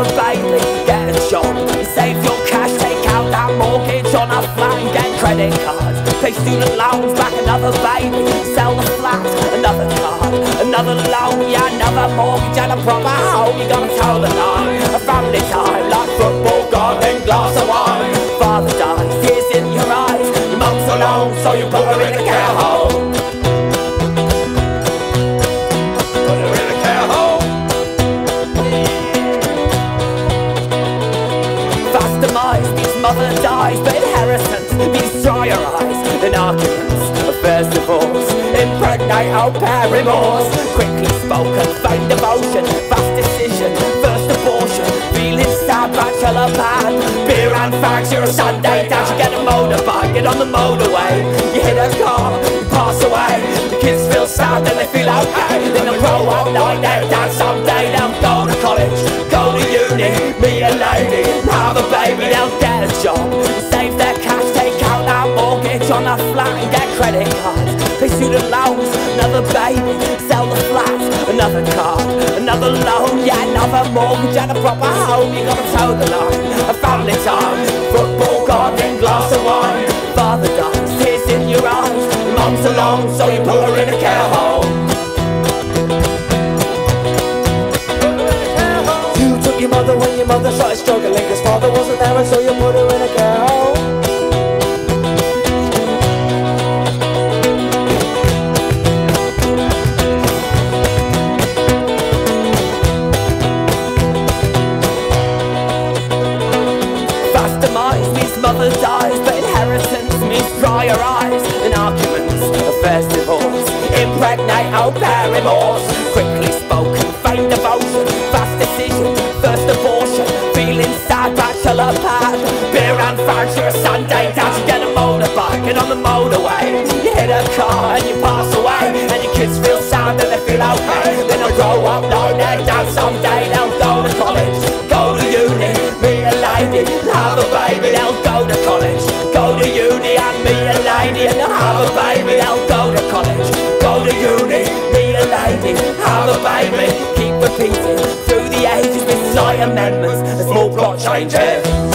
a Bailey, get a job. Save your cash, take out that mortgage on a flat and get credit cards. Pay student loans, back another baby Sell the flat, another car Another loan, yeah, another mortgage and a proper home. You gotta tell the lie, a family time Like football, garden, glass of wine. Father dies, tears in your eyes. Your mum's alone, so you put her in a care home. Mother dies, but inheritance dry your eyes. In arguments, affairs divorce, impregnate au pair remorse. Quickly spoken, vain devotion, fast decision, first abortion. Feeling sad, bachelor pad, beer and fags. You're a Sunday dance, you get a motorbike, get on the motorway. You hit a car, you pass away. The kids feel sad, then they feel okay. Then they grow up, night, they dance someday. They'll go to college, go to uni, meet a lady, have a baby, they'll get a flat and get credit cards, pay student loans, another baby, sell the flat, another car, another loan, yeah, another mortgage and a proper home. You gotta toe the line, a family time, football, garden, glass of wine. Father dies, tears in your eyes, mum's alone, so you put her in a care home. You took your mother when your mother started struggling Cause father wasn't there and so you put her in a care home pair remorse. Quickly spoken, vain devotion, fast decision, first abortion. Feeling sad, bachelor pad, beer and a Sunday dance, you get a motorbike, get on the motorway. You hit a car and you pass away, and your kids feel sad and they feel okay. Then they'll grow up, know they dance someday. A baby. Keep repeating through the ages with slight amendments, a small plot changes.